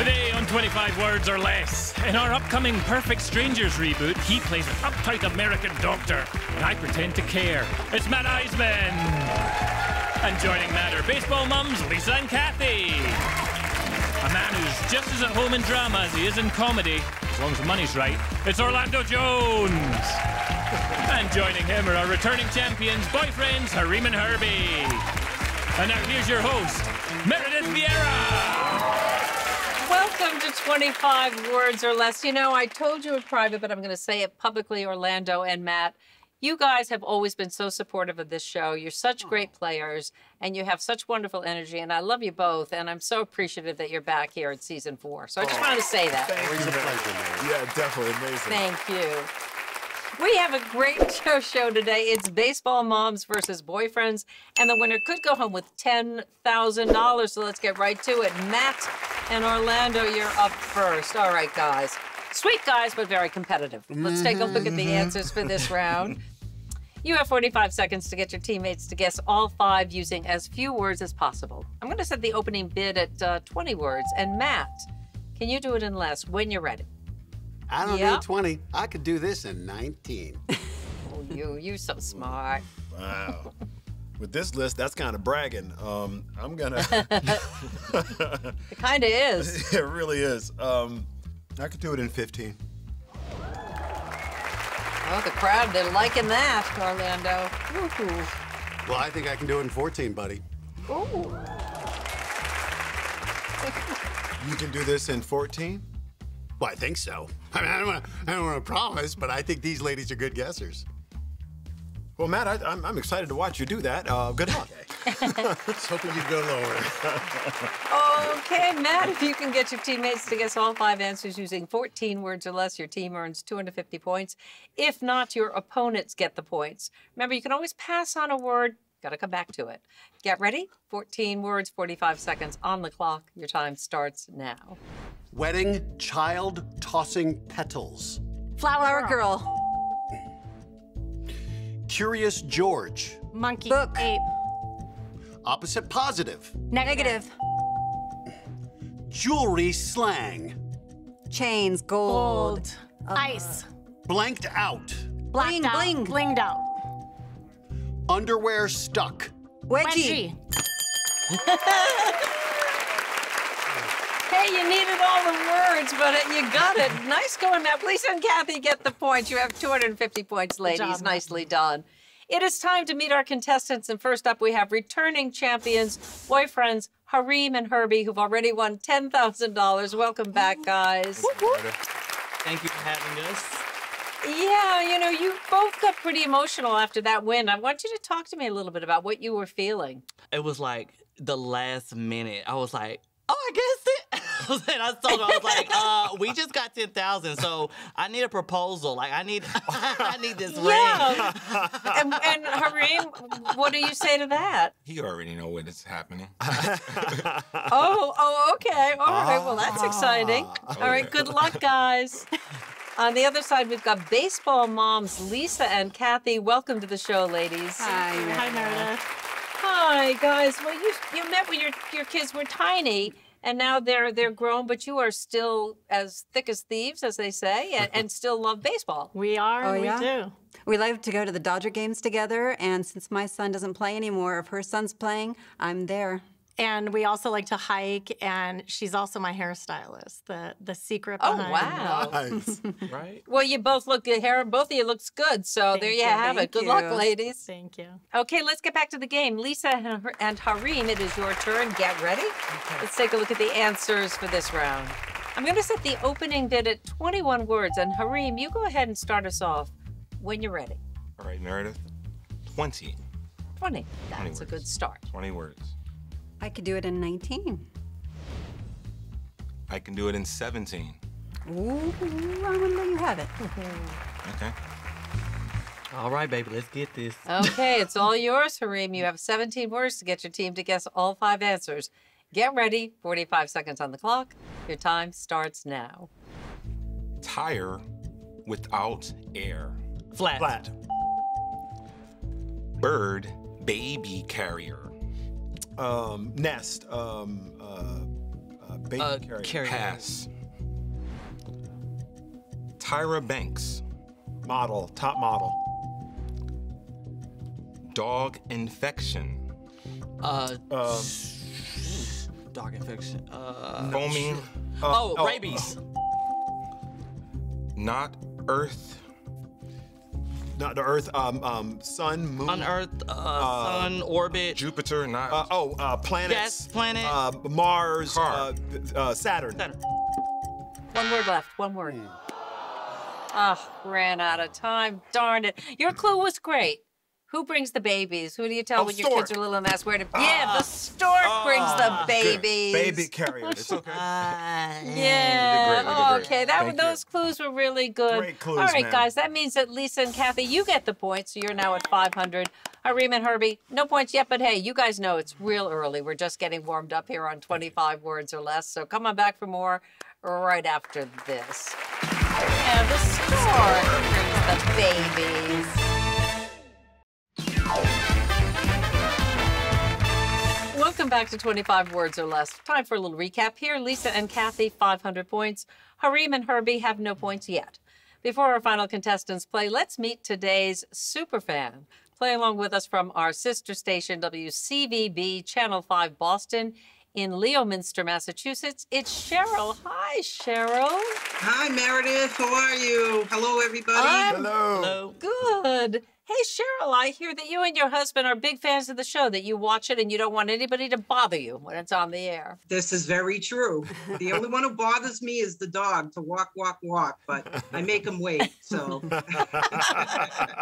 Today on 25 Words or Less, in our upcoming Perfect Strangers reboot, he plays an uptight American doctor, and I pretend to care. It's Matt Iseman! And joining Matt are baseball mums Lisa and Kathy. A man who's just as at home in drama as he is in comedy, as long as the money's right. It's Orlando Jones! And joining him are our returning champions, boyfriends Harim and Herbie. And now here's your host, Meredith Vieira! Welcome 25 Words or Less. You know, I told you in private, but I'm going to say it publicly, Orlando and Matt. You guys have always been so supportive of this show. You're such great players, and you have such wonderful energy, and I love you both, and I'm so appreciative that you're back here at season four. So I just wanted to say that. Always a pleasure, man. Yeah, definitely amazing. Thank you. We have a great show show today. It's baseball moms versus boyfriends, and the winner could go home with ten thousand dollars. So let's get right to it. Matt and Orlando, you're up first. All right, guys. Sweet guys, but very competitive. Let's take a look at the answers for this round. You have 45 seconds to get your teammates to guess all five using as few words as possible. I'm going to set the opening bid at uh, 20 words. And Matt, can you do it in less when you're ready? I don't Yeah. need 20. I could do this in 19. Oh, you, you so smart. Wow. With this list, that's kind of bragging. Um, I'm gonna. It kind of is. it really is. Um, I could do it in 15. Oh, the crowd, they're liking that, Orlando. Woohoo. well, I think I can do it in 14, buddy. Ooh. You can do this in 14. Well, I think so. I mean, I don't want to I don't want to promise, but I think these ladies are good guessers. Well, Matt, I, I'm, I'm excited to watch you do that. Uh, good luck. Just hoping you'd go lower. Okay, Matt, if you can get your teammates to guess all five answers using 14 words or less, your team earns 250 points. If not, your opponents get the points. Remember, you can always pass on a word. Got to come back to it. Get ready. 14 words, 45 seconds on the clock. Your time starts now. Wedding child tossing petals. Flower girl. Curious George. Monkey. Book. Ape. Opposite positive. Negative. Jewelry slang. Chains, gold. Gold. Ice. Blanked out. Blacked Bling, out. bling. Blinged out. Underwear stuck. Wedgie. Wedgie. Hey, you needed all the words, but it- you got it. Nice going, Matt. Lisa and Kathy get the points. You have 250 points, ladies. job, Nicely done. It is time to meet our contestants. And first up, we have returning champions, boyfriends Harim and Herbie, who've already won $10,000. Welcome back, guys. Thank you for having us. Yeah, you know, you both got pretty emotional after that win. I want you to talk to me a little bit about what you were feeling. It was like the last minute. I was like, oh, I guessed it. and I told her, I was like, uh, we just got 10,000, so I need a proposal. Like, I need, I need this ring. Yeah. and, and Harim, what do you say to that? You already know what is happening. Oh, oh, okay. All right. Well, that's exciting. All right. Good luck, guys. On the other side, we've got baseball moms Lisa and Kathy. Welcome to the show, ladies. Hi. Hi, Meredith. Hi, guys. Well, you you met when your your kids were tiny, and now they're they're grown, but you are still as thick as thieves, as they say, and, and still love baseball. We are. Oh, we yeah? do. We like to go to the Dodger games together, and since my son doesn't play anymore, if her son's playing, I'm there. And we also like to hike, and she's also my hairstylist. The the secret Oh, wow. Nice. Right? Well, you both look good. Hair, both of you looks good. So there you you. have it. Thank Good luck, ladies. Thank you. Okay, let's get back to the game. Lisa and Har- Harim, it is your turn. Get ready. Let's take a look at the answers for this round. I'm going to set the opening bid at 21 words, and Harim, you go ahead and start us off when you're ready. All right, Meredith. 20. 20. That's a good start. 20 words. I could do it in 19. I can do it in 17. Ooh, I'm gonna let you have it. Okay. All right, baby, let's get this. Okay, it's all yours, Harim. You have 17 words to get your team to guess all five answers. Get ready. 45 seconds on the clock. Your time starts now. Tire without air. Flat. Flat. Bird baby carrier. Um, nest. Um, uh, uh, Baby Uh, carrier. carrier. Pass. Tyra Banks. Model. Top model. Dog infection. Uh, Um, dog infection. Uh, Foaming. oh, oh, rabies. Not Earth. Not the Earth. Um, um, Sun, Moon. On Earth, uh, Sun, orbit. Jupiter. Not. Uh, oh, uh, planets. Yes, planet. Uh, Mars. Car. Uh, uh, Saturn. Saturn. One word left. One word. Oh, ran out of time. Darn it. Your clue was great. Who brings the babies? Who do you tell Oh, when your kids are little and ask where to? yeah, the stork ah, brings the babies. Baby carriers. it's okay. Ah, yeah. We did great, we did oh, great. Okay, that Thank you. those clues were really good. Great clues, All right, man. guys, that means that Lisa and Kathy, you get the points. So you're now at 500. Hareem and Herbie, no points yet, but hey, you guys know it's real early. We're just getting warmed up here on 25 words or less. So come on back for more right after this. And the stork brings the babies. Welcome back to 25 Words or Less. Time for a little recap here. Lisa and Kathy, 500 points. Hareem and Herbie have no points yet. Before our final contestants play, let's meet today's superfan. Play along with us from our sister station, WCVB Channel 5 Boston, in Leominster, Massachusetts. It's Cheryl. Hi, Cheryl. Hi, Meredith. How are you? Hello, everybody. I'm Hello. Hello. good. Hey, Cheryl, I hear that you and your husband are big fans of the show, that you watch it and you don't want anybody to bother you when it's on the air. This is very true. The only one who bothers me is the dog to walk, walk, walk, but I make him wait. So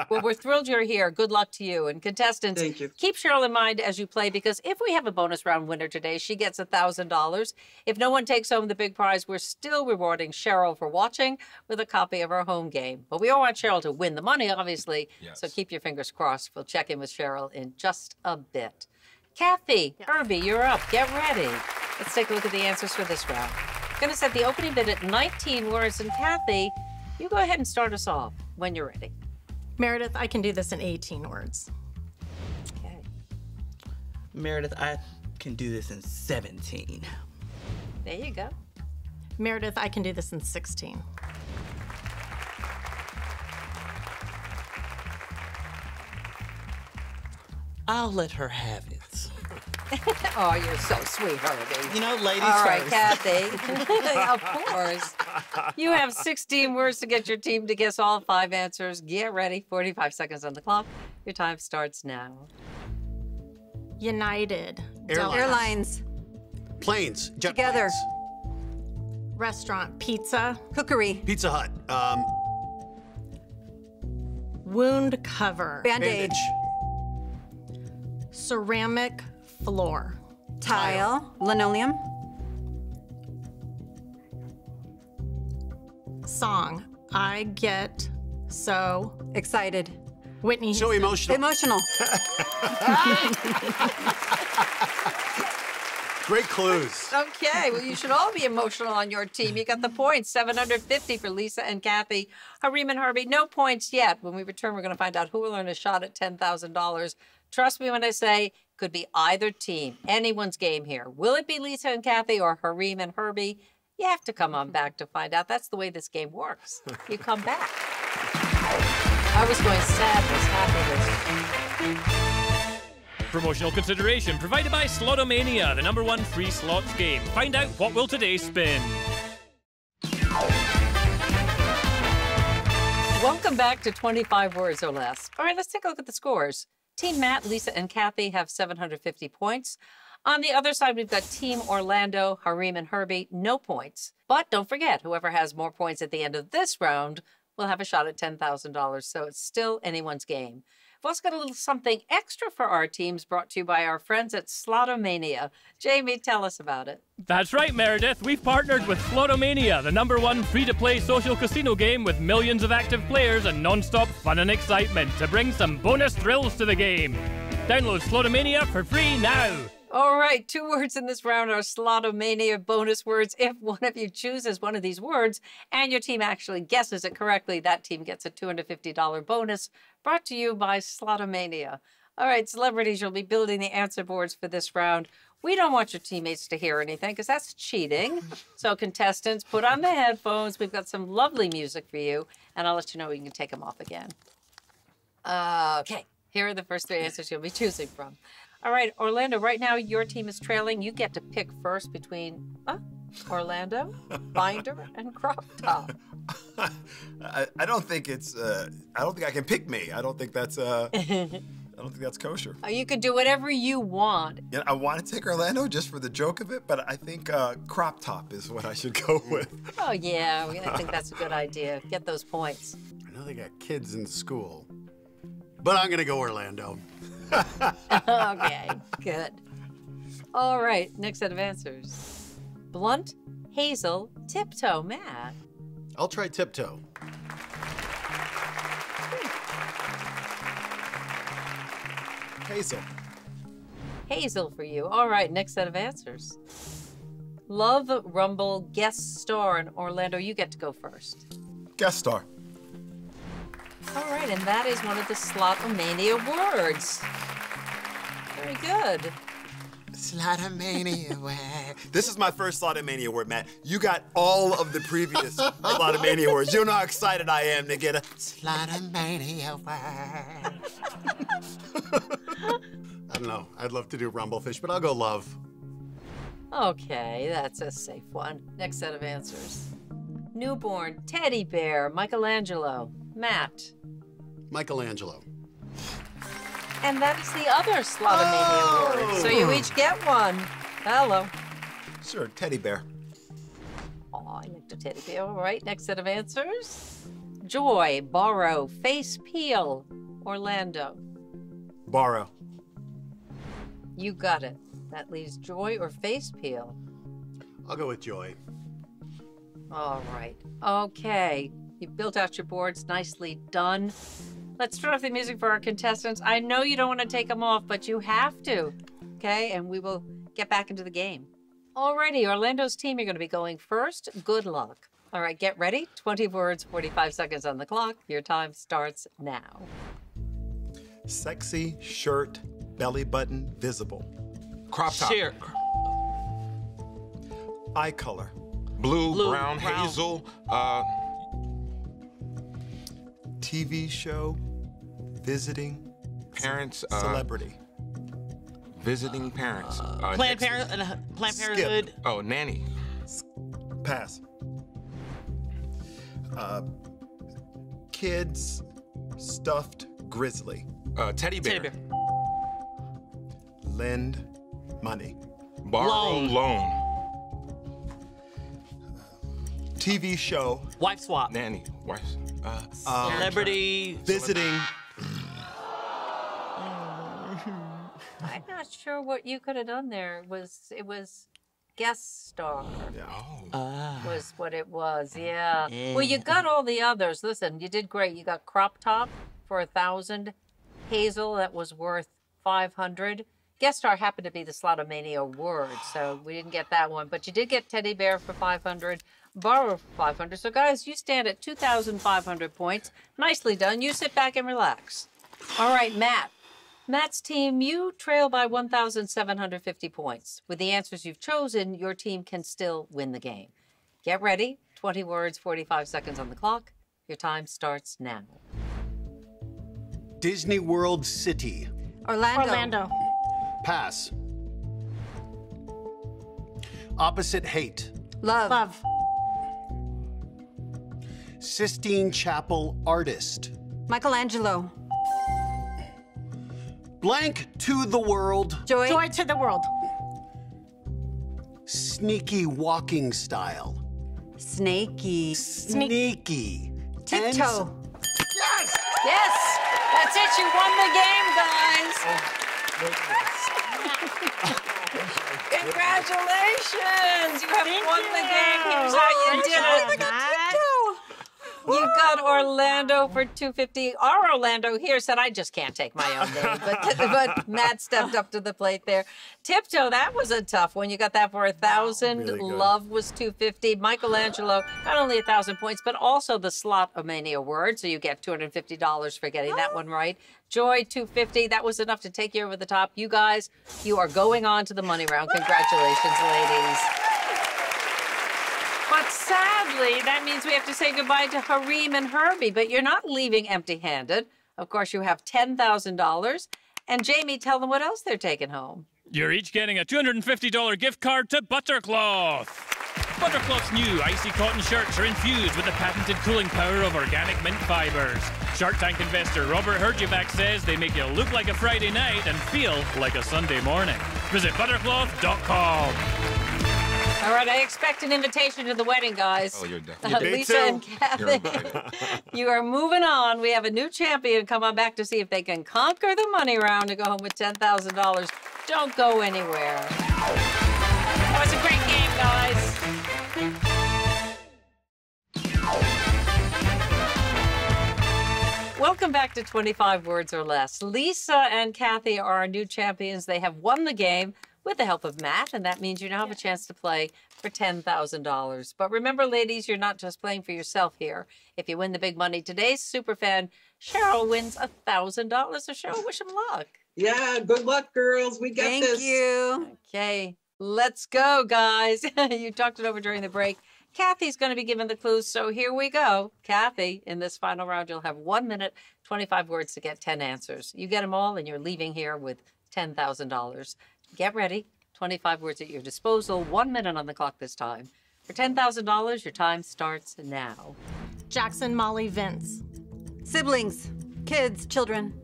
Well, we're thrilled you're here. Good luck to you. And contestants, Thank you. keep Cheryl in mind as you play because if we have a bonus round winner today, she gets $1,000. If no one takes home the big prize, we're still rewarding Cheryl for watching with a copy of our home game. But we all want Cheryl to win the money, obviously. Yes. So keep your fingers crossed. We'll check in with Cheryl in just a bit. Kathy, Herbie, you're up. Get ready. Let's take a look at the answers for this round. Going to set the opening bid at 19 words. And Kathy, you go ahead and start us off when you're ready. Meredith, I can do this in 18 words. Okay. Meredith, I can do this in 17. There you go. Meredith, I can do this in 16. I'll let her have it. Oh, you're so sweet, Herbie. You know, ladies All right, first. Kathy. of course. You have 16 words to get your team to guess all five answers. Get ready. 45 seconds on the clock. Your time starts now. United. Airlines. Airlines, Planes. Jet Together. planes. Restaurant. Pizza. cookery, Pizza Hut. Um, Wound cover. bandage, Ceramic floor. tile, linoleum, Song. I get so. excited, Whitney. so Houston. emotional. emotional, Great clues. Okay, well, you should all be emotional on your team. You got the points 750 for Lisa and Kathy. Hareem and Harvey, no points yet. When we return, we're going to find out who will earn a shot at $10,000. Trust me when I say could be either team, anyone's game here. Will it be Lisa and Kathy or Hareem and Herbie? You have to come on back to find out. That's the way this game works. You come back. I was going sadness, happiness. Promotional consideration provided by Slotomania, the number one free slots game. Find out what will today spin. Welcome back to 25 words or less. All right, let's take a look at the scores. Team Matt, Lisa, and Kathy have 750 points. On the other side, we've got Team Orlando, Hareem, and Herbie, no points. But don't forget, whoever has more points at the end of this round will have a shot at $10,000. So it's still anyone's game. We've also got a little something extra for our teams brought to you by our friends at Slotomania. Jamie, tell us about it. That's right, Meredith. We've partnered with Slotomania, the number one free to play social casino game with millions of active players and non stop fun and excitement to bring some bonus thrills to the game. Download Slotomania for free now. All right, two words in this round are Slotomania bonus words. If one of you chooses one of these words and your team actually guesses it correctly, that team gets a $250 bonus brought to you by Slotomania. All right, celebrities, you'll be building the answer boards for this round. We don't want your teammates to hear anything because that's cheating. So, contestants, put on the headphones. We've got some lovely music for you, and I'll let you know when you can take them off again. Uh, okay, here are the first three answers you'll be choosing from. All right, Orlando, right now your team is trailing. You get to pick first between uh, Orlando, Binder, and Crop Top. I, I don't think it's. Uh, I don't think I can pick me. I don't think that's. Uh, I don't think that's kosher. Uh, You can do whatever you want. Yeah, I want to take Orlando just for the joke of it, but I think uh, crop top is what I should go with. Oh, yeah, I think that's a good idea. Get those points. I know they got kids in school, but I'm gonna go Orlando. okay, good. All right, next set of answers. Blunt, Hazel, Tiptoe, Matt. I'll try tiptoe. Hazel. Hazel for you. All right, next set of answers. Love Rumble guest star in Orlando. You get to go first. Guest star. All right, and that is one of the Slotomania words. Very good. Slotomania This is my first Slotomania word, Matt. You got all of the previous Slotomania words. You know how excited I am to get a Slotomania word. I don't know. I'd love to do rumblefish, but I'll go love. Okay, that's a safe one. Next set of answers. Newborn, teddy bear, Michelangelo, Matt. Michelangelo. And that is the other Slotomania word. So you oh! each get one. Hello. Sir, teddy bear. Oh, I like the teddy bear. All right, next set of answers. Joy, borrow, face peel, Orlando. Borrow. You got it. That leaves joy or face peel. I'll go with joy. All right. Okay. You built out your boards. Nicely done. Let's turn off the music for our contestants. I know you don't want to take them off, but you have to. Okay? And we will get back into the game. Alrighty, Orlando's team, you're going to be going first. Good luck. All right, get ready. 20 words, 45 seconds on the clock. Your time starts now. Sexy shirt, belly button visible. Crop top. Share. Eye color. Blue, Blue, brown, brown. hazel. Uh, TV show. Visiting. parents. Uh, Celebrity. Visiting parents. Uh, Planned next- Parent, uh, Planned Skip. Parenthood. Oh, nanny. Pass. Uh, kids. Stuffed grizzly. Uh, teddy bear. Teddy bear. Lend money. Borrow Loan. loan. TV show. Wife swap. Nanny. Wife. Uh, uh Celebrity. Uh, Visiting. I'm not sure what you could have done there. It was it was guest star oh. Ah. was what it was. Yeah. Mm. Well, you got all the others. Listen, you did great. You got crop top for a thousand. Hazel that was worth five hundred. Guest star happened to be the Slotomania word, so we didn't get that one. But you did get teddy bear for five hundred. Borrow five hundred. So guys, you stand at two thousand five hundred points. Nicely done. You sit back and relax. All right, Matt. Matt's team, you trail by 1,750 points. With the answers you've chosen, your team can still win the game. Get ready. 20 words, 45 seconds on the clock. Your time starts now. Disney World City. Orlando. Orlando. Pass. Opposite hate. Love. Love. Sistine Chapel artist. Michelangelo. Blank to the world. Joy. Joy to the world. Sneaky walking style. Snaky. Sneaky. Tiptoe. Yes! Yes, that's it. You won the game, guys. Oh, Congratulations. You have won the game. Here's how you did it. You got Orlando for 250. Our Orlando here said, I just can't take my own name. But, but Matt stepped up to the plate there. Tiptoe, that was a tough one. You got that for a 1,000. Really. Love was 250. Michelangelo, not only a 1,000 points, but also the slot mania word. So you get $250 for getting that one right. Joy, 250. That was enough to take you over the top. You guys, you are going on to the money round. Congratulations, ladies. Sadly, that means we have to say goodbye to Hareem and Herbie, but you're not leaving empty handed. Of course, you have $10,000. And Jamie, tell them what else they're taking home. You're each getting a $250 gift card to Buttercloth. Buttercloth's new icy cotton shirts are infused with the patented cooling power of organic mint fibers. Shark Tank investor Robert Herjavec says they make you look like a Friday night and feel like a Sunday morning. Visit buttercloth.com. All right, I expect an invitation to the wedding, guys. Oh, you're done. Uh, Me Lisa too. and Kathy, you are moving on. We have a new champion. Come on back to see if they can conquer the money round and go home with $10,000. Don't go anywhere. That was a great game, guys. Welcome back to 25 Words or Less. Lisa and Kathy are our new champions. They have won the game with the help of Matt, and that means you now have a chance to play for $10,000. But remember, ladies, you're not just playing for yourself here. If you win the big money, today's superfan, Cheryl, wins $1,000. So, Cheryl, wish him luck. Yeah, good luck, girls. We got Thank this. Thank you. Okay, let's go, guys. you talked it over during the break. Kathy's going to be given the clues, so here we go. Kathy, in this final round, you'll have one minute, 25 words to get 10 answers. You get them all, and you're leaving here with $10,000. Get ready. 25 words at your disposal, one minute on the clock this time. For $10,000, your time starts now. Jackson, Molly, Vince. Siblings, kids, children.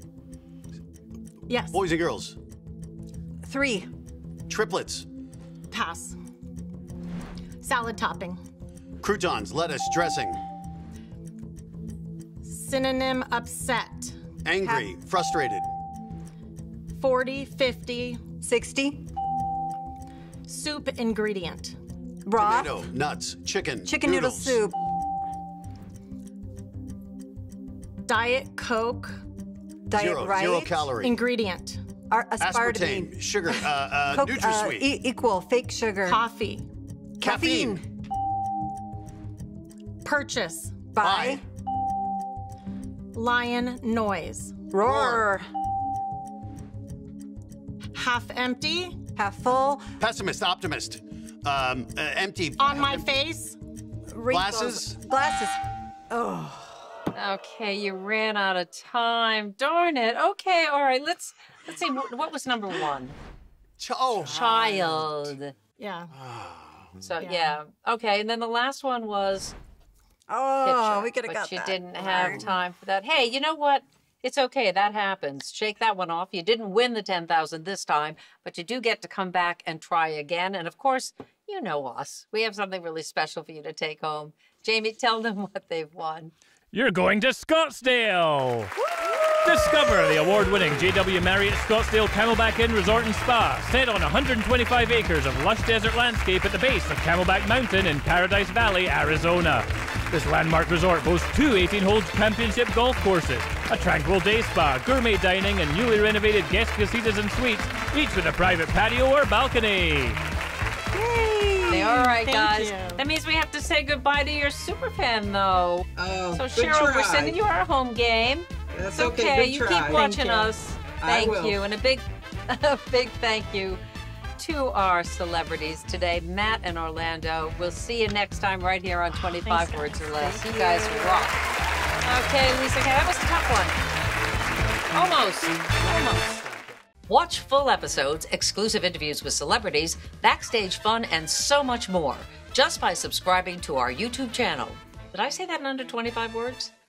Yes. Boys and girls. Three. Triplets. Pass. Salad topping. Croutons. Lettuce. Dressing. Synonym upset. Angry. Frustrated. 40, 50. 60. Soup ingredient. Broth. Tomato. Nuts. Chicken. Chicken noodle soup. Diet Coke. Diet Zero. right. Zero calorie. Ingredient. Ar- aspartame. Aspartame. Sugar. Uh, uh, Coke, NutraSweet. e- equal. Fake sugar. Coffee. Caffeine. Purchase. Buy. Lion noise. Roar. Half empty. Half full. Pessimist. Optimist. Um, uh, empty. On my face. Glasses. Glasses. Oh. Okay, you ran out of time. Darn it. Okay, all right. Let's let's see. What what was number one? Ch- oh. Child. Yeah. So Yeah. yeah. Okay, and then the last one was Oh, picture, we could have but got you that. didn't have time for that. Hey, you know what? It's okay. That happens. Shake that one off. You didn't win the ten thousand this time, but you do get to come back and try again. And of course, you know us. We have something really special for you to take home. Jamie, tell them what they've won. You're going to Scottsdale. Discover the award-winning JW Marriott Scottsdale Camelback Inn Resort and Spa, set on 125 acres of lush desert landscape at the base of Camelback Mountain in Paradise Valley, Arizona. This landmark resort boasts two 18-hole championship golf courses, a tranquil day spa, gourmet dining, and newly renovated guest casitas and suites, each with a private patio or balcony. Hey, all right, Thank guys. you. That means we have to say goodbye to your super fan, though. Oh, So good Cheryl, we're sending you our home game. That's It's okay. okay. Good You try. keep Thank watching you. us. I Thank will. you. And a big, a big thank you to our celebrities today, Matt and Orlando. We'll see you next time right here on 25 Thanks. Words or Less. You guys rock. Okay, Lisa, okay, that was a tough one. Almost. Almost. Watch full episodes, exclusive interviews with celebrities, backstage fun, and so much more just by subscribing to our YouTube channel. Did I say that in under 25 words?